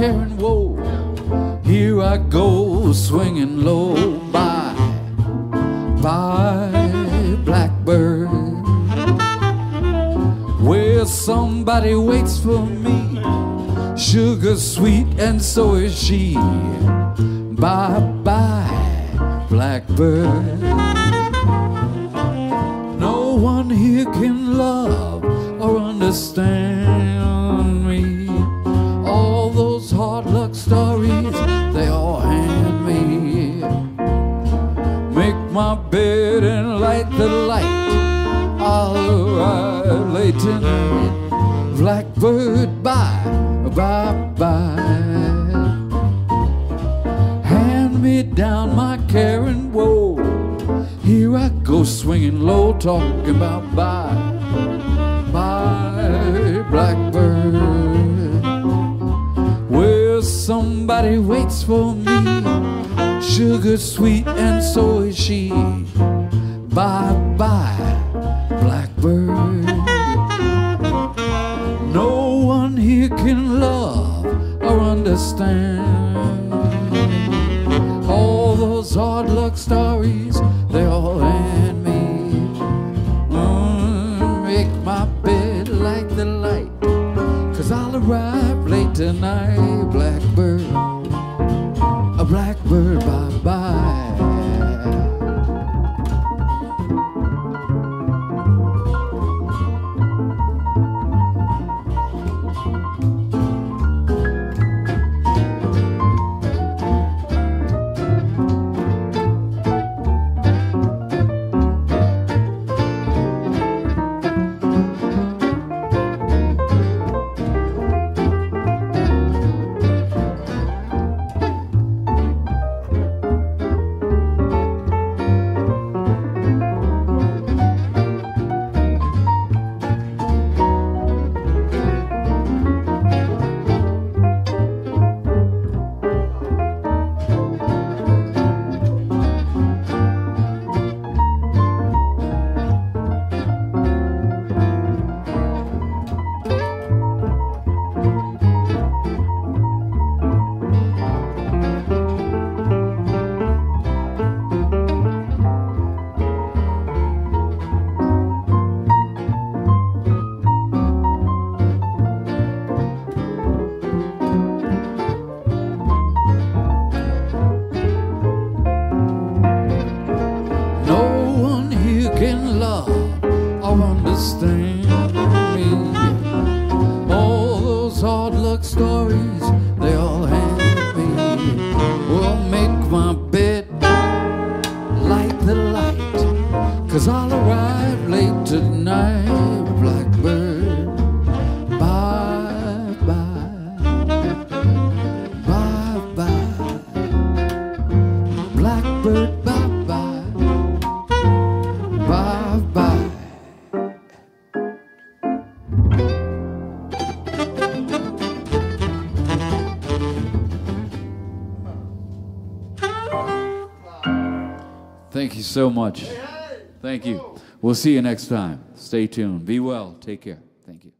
caring woe. Here I go swinging low. Bye, bye, blackbird. Where somebody waits for me. Sugar sweet, and so is she. Bye, bye, blackbird. No one here can love or understand light. I'll arrive late tonight. Blackbird, bye, bye, bye. Hand me down my care and woe. Here I go swinging low, talking about bye, bye, blackbird. Where somebody waits for me, sugar sweet, and so is she. Bye, bye, blackbird. No one here can love or understand. All those hard luck stories, they all end me. Mm, make my bed like the light, cause I'll arrive late tonight. Hard luck stories, they all hand me. Will make my bed like the light, cause I'll arrive late tonight, Blackbird. Bye bye. Bye bye. Blackbird. Thank you so much. Thank you. We'll see you next time. Stay tuned. Be well. Take care. Thank you.